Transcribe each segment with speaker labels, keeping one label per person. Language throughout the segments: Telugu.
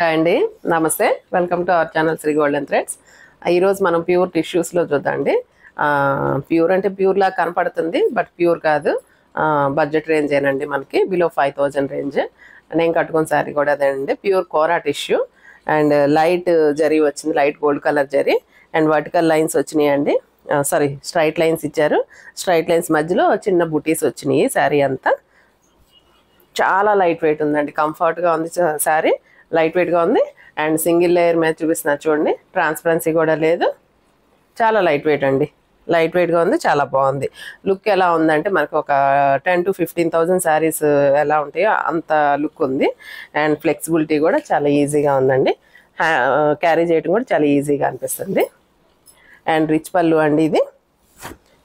Speaker 1: హాయ్ అండి. నమస్తే. Welcome to our channel Shri golden threads ఈరోజు మనం ప్యూర్ టిష్యూస్లో చూద్దాండి ప్యూర్ అంటే ప్యూర్లా కనపడుతుంది బట్ ప్యూర్ కాదు. బడ్జెట్ రేంజ్ ఏనండి మనకి బిలో ఫైవ్ థౌజండ్ రేంజ్ నేను కట్టుకున్న శారీ కూడా అదేనండి pure kora tissue and light zari వచ్చింది light gold colour zari and vertical lines వచ్చినాయి అండి. సారీ స్ట్రైట్ లైన్స్ ఇచ్చారు. స్ట్రైట్ లైన్స్ మధ్యలో చిన్న బుటీస్ వచ్చినాయి శారీ అంతా. చాలా లైట్ వెయిట్ ఉందండి కంఫర్ట్గా ఉంది శారీ లైట్ వెయిట్గా ఉంది. అండ్ సింగిల్ లేయర్ మీద చూపిస్తున్నా చూడండి. ట్రాన్స్పరెన్సీ కూడా లేదు. చాలా లైట్ వెయిట్ అండి. లైట్ వెయిట్గా ఉంది. చాలా బాగుంది. లుక్ ఎలా ఉందంటే మనకు ఒక ten to fifteen thousand saris ఎలా ఉంటాయో అంత లుక్ ఉంది. అండ్ ఫ్లెక్సిబిలిటీ కూడా చాలా ఈజీగా ఉందండి. క్యారీ చేయడం కూడా చాలా ఈజీగా అనిపిస్తుంది. అండ్ రిచ్ పళ్ళు అండి ఇది.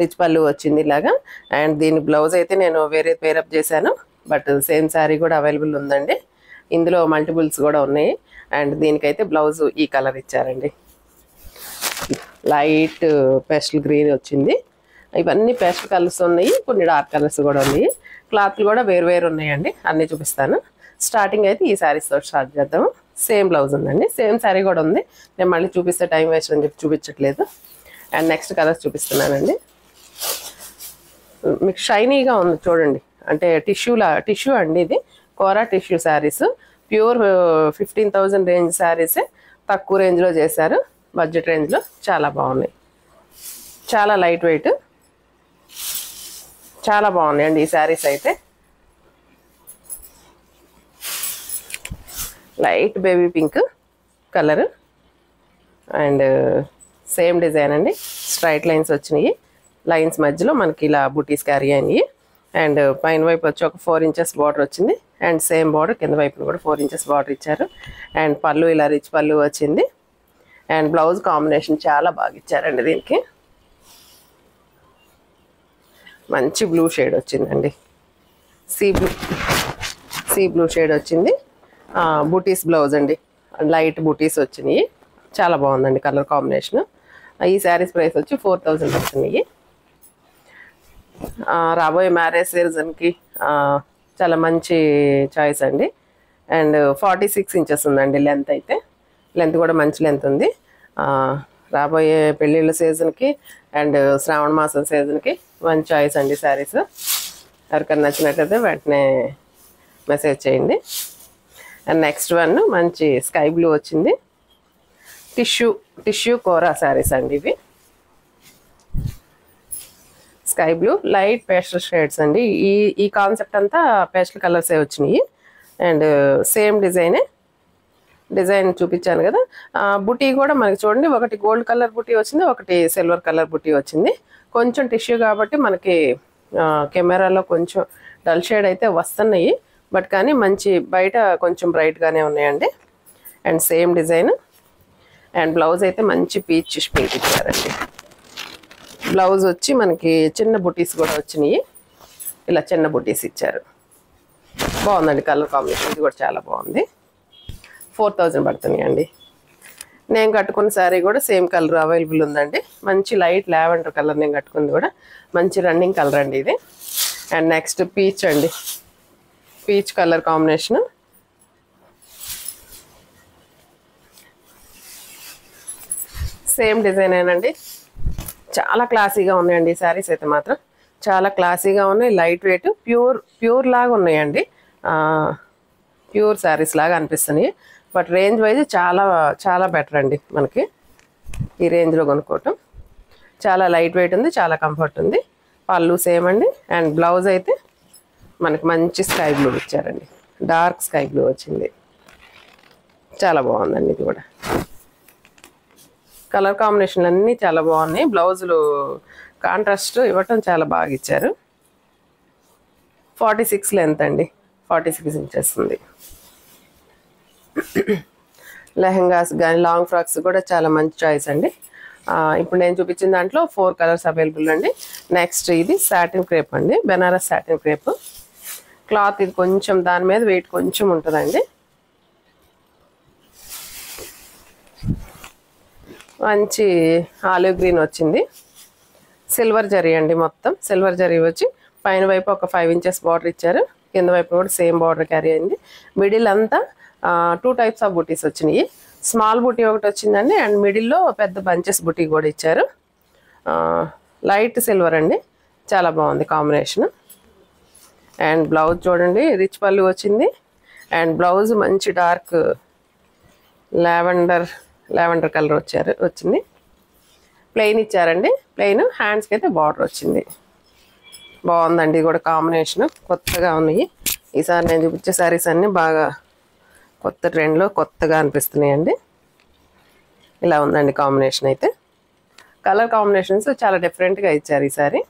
Speaker 1: రిచ్ పళ్ళు వచ్చింది ఇలాగా. అండ్ దీని బ్లౌజ్ అయితే నేను వేరే పేరప్ చేశాను. బట్ సేమ్ శారీ కూడా అవైలబుల్ ఉందండి. ఇందులో మల్టిపుల్స్ కూడా ఉన్నాయి. అండ్ దీనికైతే బ్లౌజ్ ఈ కలర్ ఇచ్చారండి. లైట్ పేస్టల్ గ్రీన్ వచ్చింది. ఇవన్నీ పేస్టల్ కలర్స్ ఉన్నాయి. కొన్ని డార్క్ కలర్స్ కూడా ఉన్నాయి. క్లాత్లు కూడా వేరు వేరు ఉన్నాయండి. అన్నీ చూపిస్తాను. స్టార్టింగ్ అయితే ఈ శారీస్తో స్టార్ట్ చేద్దాము. సేమ్ బ్లౌజ్ ఉందండి. సేమ్ శారీ కూడా ఉంది. నేను మళ్ళీ చూపిస్తే టైం వేస్ట్ అని చెప్పి చూపించట్లేదు. అండ్ నెక్స్ట్ కలర్స్ చూపిస్తున్నానండి. మీకు షైనీగా ఉంది చూడండి. అంటే టిష్యూలా టిష్యూ అండి ఇది. Kora tissue saris. Pure fifteen thousand range శారీసే తక్కువ రేంజ్లో చేశారు. బడ్జెట్ రేంజ్లో చాలా బాగున్నాయి. చాలా లైట్ వెయిట్. చాలా బాగున్నాయండి ఈ శారీస్ అయితే. Light baby pink colour. And same design అండి. స్ట్రైట్ లైన్స్ వచ్చినాయి. లైన్స్ మధ్యలో మనకి ఇలా బుటీస్ క్యారీ అయినాయి. అండ్ పైన వైపు వచ్చి ఒక ఫోర్ ఇంచెస్ బార్డర్ వచ్చింది. అండ్ సేమ్ బార్డర్ కింద వైపున కూడా ఫోర్ ఇంచెస్ బార్డర్ ఇచ్చారు. అండ్ పళ్ళు ఇలా రిచ్ పళ్ళు వచ్చింది. అండ్ బ్లౌజ్ కాంబినేషన్ చాలా బాగా ఇచ్చారండి దీనికి. మంచి బ్లూ షేడ్ వచ్చిందండి. Sea blue sea blue shade వచ్చింది. బూటీస్ బ్లౌజ్ అండి. లైట్ బూటీస్ వచ్చినాయి. చాలా బాగుందండి కలర్ కాంబినేషన్. ఈ శారీస్ ప్రైస్ వచ్చి ఫోర్ థౌజండ్ వచ్చినాయి. రాబోయే మ్యారేజ్ సీజన్కి చాలా మంచి చాయిస్ అండి. అండ్ ఫార్టీ సిక్స్ ఇంచెస్ ఉందండి లెంత్ అయితే. లెంత్ కూడా మంచి లెంత్ ఉంది. రాబోయే పెళ్ళిళ్ళ సీజన్కి అండ్ శ్రావణ మాసం సీజన్కి మంచి చాయిస్ అండి శారీస్. ఎవరికైనా నచ్చినట్లయితే వెంటనే మెసేజ్ చేయండి. అండ్ నెక్స్ట్ వన్ మంచి స్కై బ్లూ వచ్చింది. టిష్యూ టిష్యూ కోరా శారీస్ అండి ఇవి. Sky blue light pastel shades అండి. ఈ ఈ కాన్సెప్ట్ అంతా పేస్టల్ కలర్సే వచ్చినాయి. అండ్ సేమ్ డిజైనే డిజైన్ చూపించాను కదా. బుటీ కూడా మనకి చూడండి ఒకటి గోల్డ్ కలర్ బుటీ వచ్చింది ఒకటి సిల్వర్ కలర్ బుటీ వచ్చింది. కొంచెం టిష్యూ కాబట్టి మనకి కెమెరాలో కొంచెం డల్ షేడ్ అయితే వస్తున్నాయి. బట్ కానీ మంచి బయట కొంచెం బ్రైట్గానే ఉన్నాయండి. And same design. And blouse అయితే మంచి పీచ్ పింక్ ఇచ్చారండి బ్లౌజ్ వచ్చి మనకి చిన్న బుటీస్ కూడా వచ్చినాయి. ఇలా చిన్న బుటీస్ ఇచ్చారు. బాగుందండి కలర్ కాంబినేషన్. ఇది కూడా చాలా బాగుంది. ఫోర్ థౌజండ్ పడుతున్నాయి అండి. నేను కట్టుకున్న శారీ కూడా సేమ్ కలర్ అవైలబుల్ ఉందండి. మంచి లైట్ లావెండర్ కలర్ నేను కట్టుకుంది కూడా. మంచి రన్నింగ్ కలర్ అండి ఇది. అండ్ నెక్స్ట్ పీచ్ అండి. Peach colour combination. Same design ఏనండి. చాలా క్లాసీగా ఉన్నాయండి ఈ శారీస్ అయితే మాత్రం. చాలా క్లాసీగా ఉన్నాయి లైట్ వెయిట్ ప్యూర్ ప్యూర్ లాగా ఉన్నాయండి. ప్యూర్ శారీస్ లాగా అనిపిస్తున్నాయి. బట్ రేంజ్ వైజ్ చాలా చాలా బెటర్ అండి మనకి ఈ రేంజ్లో కొనుక్కోవటం. చాలా లైట్ వెయిట్ ఉంది చాలా కంఫర్ట్ ఉంది. పళ్ళు సేమ్ అండి. అండ్ బ్లౌజ్ అయితే మనకి మంచి స్కై బ్లూ ఇచ్చారండి. డార్క్ స్కై బ్లూ వచ్చింది. చాలా బాగుందండి ఇది కూడా. కలర్ కాంబినేషన్లు అన్నీ చాలా బాగున్నాయి. బ్లౌజులు కాంట్రాస్ట్ ఇవ్వటం చాలా బాగా ఇచ్చారు. ఫార్టీ సిక్స్ లెంత్ అండి. ఫార్టీ సిక్స్ ఇంచెస్ ఉంది. లెహంగాస్ కానీ లాంగ్ ఫ్రాక్స్ కూడా చాలా మంచి చాయిస్ అండి. ఇప్పుడు నేను చూపించిన దాంట్లో ఫోర్ కలర్స్ అవైలబుల్ అండి. నెక్స్ట్ ఇది సాటిన్ క్రేప్ అండి. బెనారస్ సాటిన్ క్రేప్ క్లాత్ ఇది కొంచెం దాని మీద వెయిట్ కొంచెం ఉంటుందండి. మంచి ఆలివ్ గ్రీన్ వచ్చింది. సిల్వర్ జరీ అండి మొత్తం. సిల్వర్ జరీ వచ్చి పైన వైపు ఒక ఫైవ్ ఇంచెస్ బార్డర్ ఇచ్చారు. కింద వైపు కూడా సేమ్ బార్డర్ క్యారీ అయింది. మిడిల్ అంతా టూ టైప్స్ ఆఫ్ బుటీస్ వచ్చినాయి. స్మాల్ బుటీ ఒకటి వచ్చిందండి. అండ్ మిడిల్లో పెద్ద బంచెస్ బుటీ కూడా ఇచ్చారు. లైట్ సిల్వర్ అండి. చాలా బాగుంది కాంబినేషన్ అండ్ బ్లౌజ్ చూడండి రిచ్ పళ్ళు వచ్చింది. అండ్ బ్లౌజ్ మంచి డార్క్ లావెండర్ లావెండర్ కలర్ వచ్చారు వచ్చింది. ప్లెయిన్ ఇచ్చారండి. ప్లెయిన్ హ్యాండ్స్కి అయితే బార్డర్ వచ్చింది. బాగుందండి ఇది కూడా కాంబినేషన్ కొత్తగా ఉన్నాయి. ఈసారి నేను చూపించే శారీస్ అన్నీ బాగా కొత్త ట్రెండ్లో కొత్తగా అనిపిస్తున్నాయండి. ఇలా ఉందండి కాంబినేషన్ అయితే. కలర్ కాంబినేషన్స్ చాలా డిఫరెంట్గా ఇచ్చారు ఈ శారీ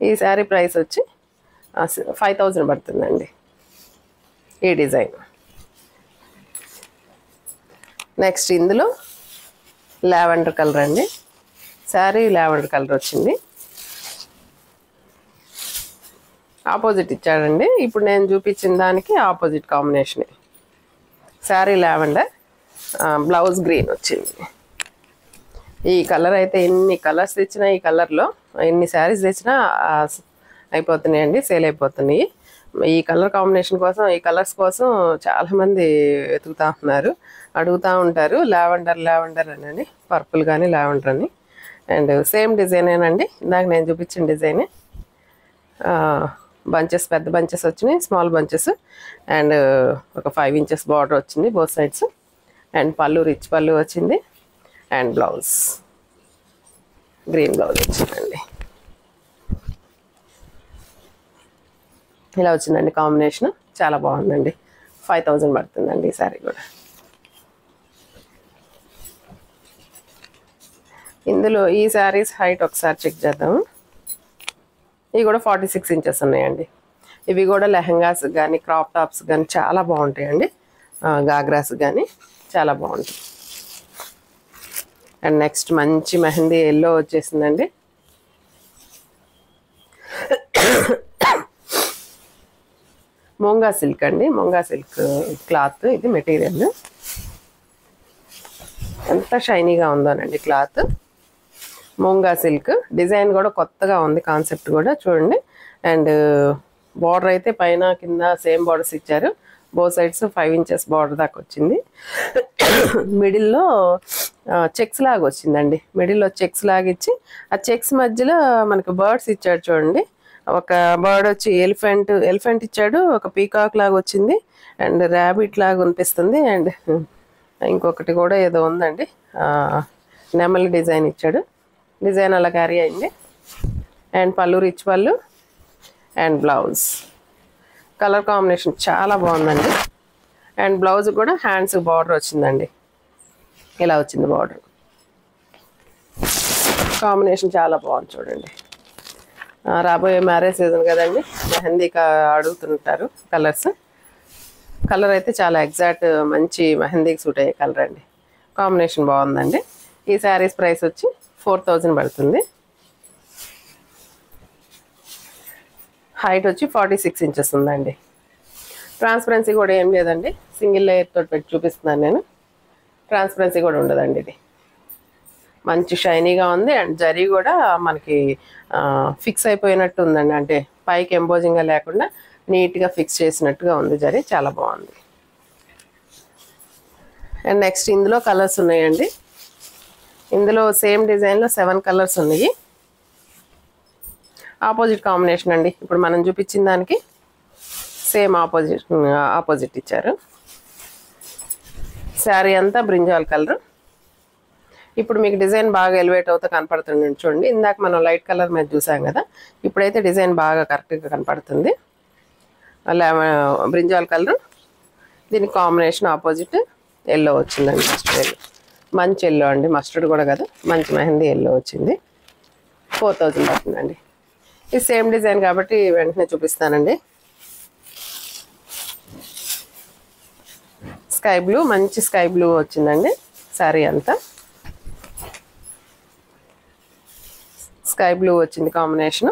Speaker 1: ఈ శారీ ప్రైస్ వచ్చి ఫైవ్ థౌజండ్ పడుతుందండి. ఈ డిజైన్. నెక్స్ట్ ఇందులో లావెండర్ కలర్ అండి. శారీ లావెండర్ కలర్ వచ్చింది. ఆపోజిట్ ఇచ్చాడండి. ఇప్పుడు నేను చూపించిన దానికి opposite combination sari lavender blouse green వచ్చింది. ఈ కలర్ అయితే ఎన్ని కలర్స్ తెచ్చినా ఈ కలర్లో ఎన్ని శారీస్ తెచ్చినా అయిపోతున్నాయండి సేల్ అయిపోతున్నాయి. ఈ కలర్ కాంబినేషన్ కోసం ఈ కలర్స్ కోసం చాలామంది వెతుకుతా ఉన్నారు. అడుగుతూ ఉంటారు లావెండర్ లావెండర్ అని పర్పుల్ కానీ లావెండర్ అని. అండ్ సేమ్ డిజైనేనండి ఇందాక నేను చూపించిన డిజైనే. బంచెస్ పెద్ద బంచెస్ వచ్చినాయి స్మాల్ బంచెస్. అండ్ ఒక ఫైవ్ ఇంచెస్ బార్డర్ వచ్చింది బోత్ సైడ్స్. అండ్ పళ్ళు రిచ్ పళ్ళు వచ్చింది. అండ్ బ్లౌజ్ గ్రీన్ బ్లౌజ్ వచ్చిందండి. ఇలా వచ్చిందండి కాంబినేషన్. చాలా బాగుందండి. ఫైవ్ థౌజండ్ పడుతుందండి ఈ శారీ కూడా. ఇందులో ఈ శారీస్ హైట్ ఒకసారి చెక్ చేద్దాము ఇవి కూడా ఫార్టీ సిక్స్ ఇంచెస్ ఉన్నాయండి. ఇవి కూడా లెహంగాస్ కానీ క్రాప్ టాప్స్ కానీ చాలా బాగుంటాయండి. గాగ్రాస్ కానీ చాలా బాగుంటాయి. అండ్ నెక్స్ట్ మంచి మెహందీ ఎల్లో వచ్చేసిందండి. మొంగా సిల్క్ అండి. మొంగా సిల్క్ క్లాత్. ఇది మెటీరియల్. ఎంత షైనీగా ఉందోనండి క్లాత్. మొంగా సిల్క్. డిజైన్ కూడా కొత్తగా ఉంది కాన్సెప్ట్ కూడా చూడండి. అండ్ బార్డర్ అయితే పైన కింద సేమ్ బార్డర్స్ ఇచ్చారు. Both sides five inches border దాకా వచ్చింది. మిడిల్లో చెక్స్ లాగా వచ్చిందండి. మిడిల్లో చెక్స్ లాగా ఇచ్చి ఆ చెక్స్ మధ్యలో మనకు బర్డ్స్ ఇచ్చాడు చూడండి. ఒక బర్డ్ వచ్చి ఎలిఫెంట్ ఎలిఫెంట్ ఇచ్చాడు ఒక పీకాక్ లాగా వచ్చింది అండ్ ర్యాబిట్ లాగా అనిపిస్తుంది అండ్ ఇంకొకటి కూడా ఏదో ఉందండి. నెమలి డిజైన్ ఇచ్చాడు. డిజైన్ అలా క్యారీ అయింది. అండ్ పళ్ళు రిచ్ పళ్ళు అండ్ బ్లౌజ్. కలర్ కాంబినేషన్ చాలా బాగుందండి. అండ్ బ్లౌజ్ కూడా హ్యాండ్స్ బార్డర్ వచ్చిందండి. ఇలా వచ్చింది బార్డర్. కాంబినేషన్ చాలా బాగుంది చూడండి. రాబోయే మ్యారేజ్ సీజన్ కదండి. మెహందీ అడుగుతుంటారు కలర్స్. కలర్ అయితే చాలా ఎగ్జాక్ట్ మంచి మెహందీకి సూట్ అయ్యే కలర్ అండి. కాంబినేషన్ బాగుందండి. ఈ శారీస్ ప్రైస్ వచ్చి ఫోర్ థౌజండ్ పడుతుంది. హైట్ వచ్చి ఫార్టీ సిక్స్ ఇంచెస్ ఉందండి. ట్రాన్స్పరెన్సీ కూడా ఏం లేదండి. సింగిల్ లేయర్ తోటి పెట్టి చూపిస్తున్నాను నేను. ట్రాన్స్పరెన్సీ కూడా ఉండదండి ఇది. మంచి షైనీగా ఉంది అండ్ జరీ కూడా మనకి ఫిక్స్ అయిపోయినట్టు ఉందండి. అంటే పైకి ఎంబోజింగ్గా లేకుండా నీట్గా ఫిక్స్ చేసినట్టుగా ఉంది జరీ. చాలా బాగుంది. అండ్ నెక్స్ట్ ఇందులో కలర్స్ ఉన్నాయండి. ఇందులో సేమ్ డిజైన్లో సెవెన్ కలర్స్ ఉన్నాయి. ఆపోజిట్ కాంబినేషన్ అండి. ఇప్పుడు మనం చూపించిన దానికి సేమ్ ఆపోజిట్ ఆపోజిట్ ఇచ్చారు. శారీ అంతా బ్రింజాల్ కలర్. ఇప్పుడు మీకు డిజైన్ బాగా ఎలివేట్ అవుతూ కనపడుతుంది చూడండి. ఇందాక మనం లైట్ కలర్ మీద చూసాం కదా ఇప్పుడైతే డిజైన్ బాగా కరెక్ట్గా కనపడుతుంది. అలా బ్రింజాల్ కలర్. దీని కాంబినేషన్ ఆపోజిట్ ఎల్లో వచ్చిందండి మస్టర్డ్ ఎల్లో. మంచి ఎల్లో అండి మస్టర్డ్ కూడా కదా మంచి మెహందీ ఎల్లో వచ్చింది. ఫోర్ థౌజండ్ పడుతుందండి. ఇది సేమ్ డిజైన్ కాబట్టి వెంటనే చూపిస్తానండి. స్కై బ్లూ మంచి స్కై బ్లూ వచ్చిందండి శారీ అంతా. స్కై బ్లూ వచ్చింది కాంబినేషన్.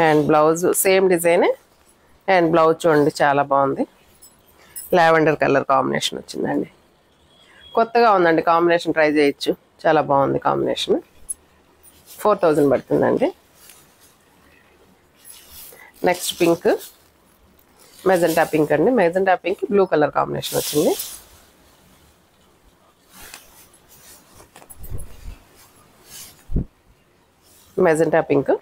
Speaker 1: అండ్ బ్లౌజ్ సేమ్ డిజైనే. అండ్ బ్లౌజ్ చూడండి చాలా బాగుంది. లావెండర్ కలర్ కాంబినేషన్ వచ్చిందండి. కొత్తగా ఉందండి కాంబినేషన్ ట్రై చేయొచ్చు. చాలా బాగుంది కాంబినేషన్. ఫోర్ థౌజండ్ పడుతుందండి. Next pink. మెజెంటా పింక్ అండి. Magenta pink blue colour combination వచ్చింది. మెజెంటా పింక్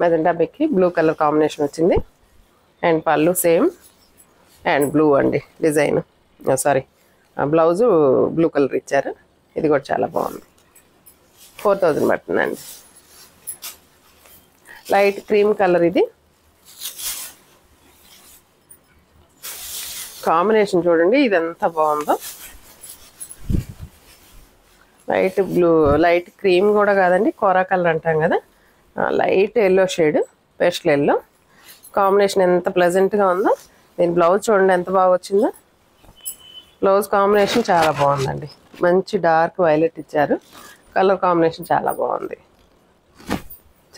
Speaker 1: మెజెంటా పింక్కి బ్లూ కలర్ కాంబినేషన్ వచ్చింది. అండ్ పళ్ళు సేమ్ అండ్ బ్లూ అండి design sorry blouse blue colour ఇచ్చారు. ఇది కూడా చాలా బాగుంది. ఫోర్ థౌజండ్ పడుతుందండి లైట్ క్రీమ్ కలర్ ఇది. కాంబినేషన్ చూడండి ఇది ఎంత బాగుందో. లైట్ బ్లూ లైట్ క్రీమ్ కూడా కాదండి కోరా కలర్ అంటాం కదా. Light yellow shade pastel yellow. Combination ఎంత ప్లెజెంట్గా ఉందో దీని బ్లౌజ్ చూడండి ఎంత బాగా వచ్చిందో. బ్లౌజ్ కాంబినేషన్ చాలా బాగుందండి. మంచి డార్క్ వైలెట్ ఇచ్చారు. కలర్ కాంబినేషన్ చాలా బాగుంది.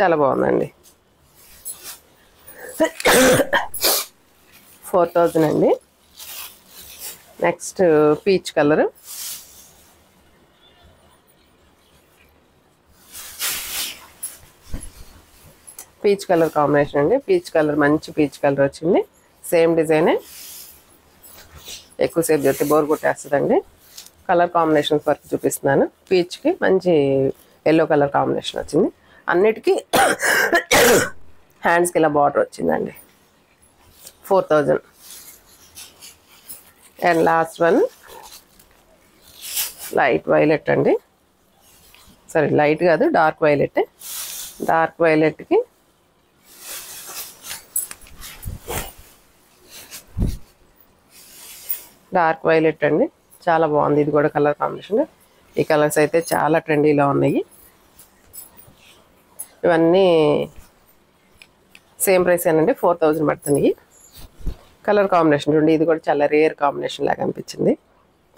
Speaker 1: చాలా బాగుందండి. ఫోర్ థౌజండ్ అండి. Next peach colour. Peach colour combination అండి. పీచ్ కలర్ మంచి పీచ్ కలర్ వచ్చింది. సేమ్ డిజైనే. ఎక్కువసేపు చేస్తే బోర్ కొట్టేస్తుందండి. కలర్ కాంబినేషన్స్ వరకు చూపిస్తున్నాను. పీచ్కి మంచి ఎల్లో కలర్ కాంబినేషన్ వచ్చింది. అన్నిటికీ హ్యాండ్స్కి ఇలా బార్డర్ వచ్చిందండి. Four thousand. And last one light violet అండి. సారీ లైట్ కాదు డార్క్ వైలెట్. డార్క్ వైలెట్కి డార్క్ వైలెట్ అండి. చాలా బాగుంది. ఇది కూడా కలర్ కాంబినేషన్. ఈ కలర్స్ అయితే చాలా ట్రెండీలో ఉన్నాయి. ఇవన్నీ సేమ్ ప్రైస్ ఏనండి ఫోర్ థౌజండ్ పడుతున్నాయి కలర్ కాంబినేషన్ చూడండి. ఇది కూడా చాలా రేర్ కాంబినేషన్ లాగా అనిపించింది.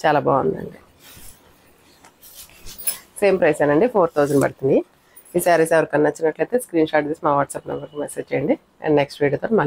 Speaker 1: చాలా బాగుందండి. సేమ్ ప్రైస్ ఏనండి ఫోర్ థౌజండ్ పడుతుంది. ఈ శారీస్ ఎవరికన్నా నచ్చినట్లయితే స్క్రీన్ షాట్ తీసి మా వాట్సాప్ నెంబర్కి మెసేజ్ చేయండి. అండ్ నెక్స్ట్ వీడియోతో మళ్ళీ